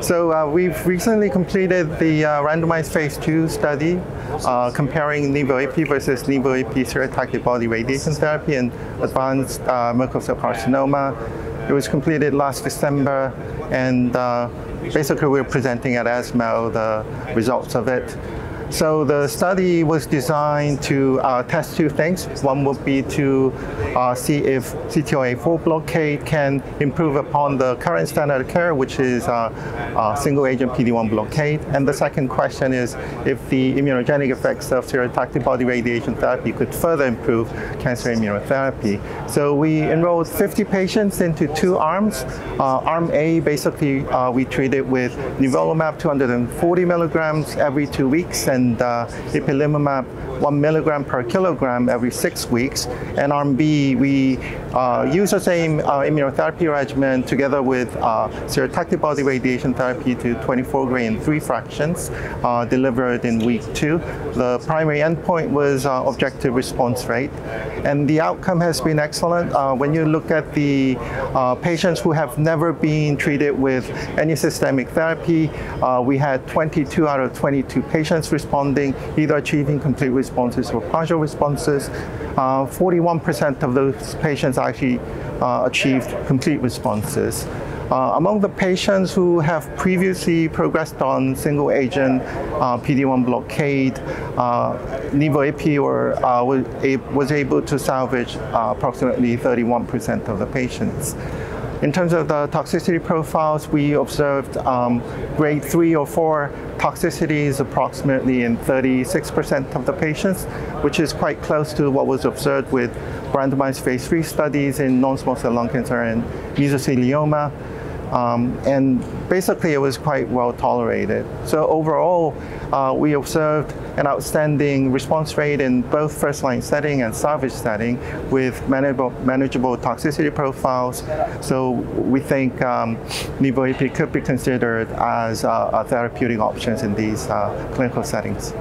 So uh, we've recently completed the uh, randomized phase two study uh, comparing nivo-ipi versus nivo-ipi stereotactic body radiation therapy in advanced uh, Merkel cell carcinoma. It was completed last December, and uh, basically we're presenting at ESMO the results of it. So the study was designed to uh, test two things. One would be to uh, see if CTLA-4 blockade can improve upon the current standard of care, which is uh, uh single-agent PD-1 blockade. And the second question is if the immunogenic effects of stereotactic body radiation therapy could further improve cancer immunotherapy. So we enrolled 50 patients into two arms. Uh, arm A, basically, uh, we treated with nivolumab 240 milligrams every two weeks and uh, ipilimumab one milligram per kilogram every six weeks. And arm B, we uh, use the same uh, immunotherapy regimen together with uh, stereotactic body radiation therapy to 24 gray in three fractions uh, delivered in week two. The primary endpoint was uh, objective response rate. And the outcome has been excellent. Uh, when you look at the patients who have never been treated with any systemic therapy, we had 22 out of 22 patients responding, either achieving complete responses or partial responses. 41% uh, of those patients actually uh, achieved complete responses. Uh, among the patients who have previously progressed on single agent uh, PD-1 blockade, uh, nivo-ipi uh, was able to salvage uh, approximately 31% of the patients. In terms of the toxicity profiles, we observed um, grade three or four toxicities approximately in 36% of the patients, which is quite close to what was observed with randomized phase three studies in non-small cell lung cancer and mesothelioma. Um, and basically it was quite well tolerated. So overall, uh, we observed an outstanding response rate in both first line setting and salvage setting with manageable, manageable toxicity profiles. So we think um, nivo-ipi could be considered as uh, a therapeutic options in these uh, clinical settings.